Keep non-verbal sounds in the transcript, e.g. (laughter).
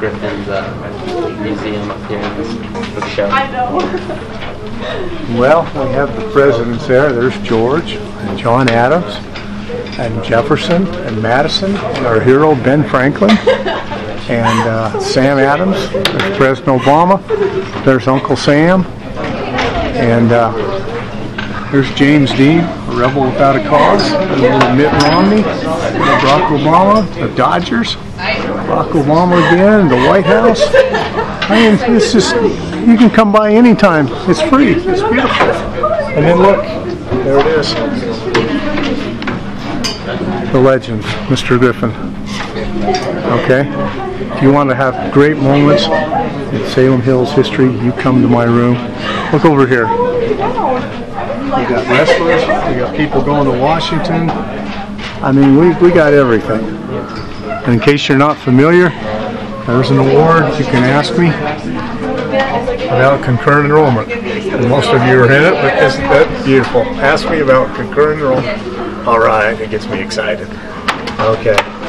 Griffin's uh, museum up here in this book show. Well, we have the presidents there. There's George and John Adams and Jefferson and Madison and our hero Ben Franklin (laughs) and uh, Sam Adams. There's President Obama. There's Uncle Sam. And uh, there's James Dean, a rebel without a cause. And little Mitt Romney, Barack Obama, the Dodgers, Barack Obama again, the White House. I mean, it's just, you can come by anytime. It's free. It's beautiful. And then look, there it is. The legend, Mr. Griffin. Okay? If you want to have great moments Salem Hills history, you come to my room. Look over here. We got wrestlers, we got people going to Washington. I mean, we, we got everything. And in case you're not familiar, there's an award you can ask me about concurrent enrollment. And most of you are in it, but isn't that beautiful? Ask me about concurrent enrollment. All right, it gets me excited. Okay.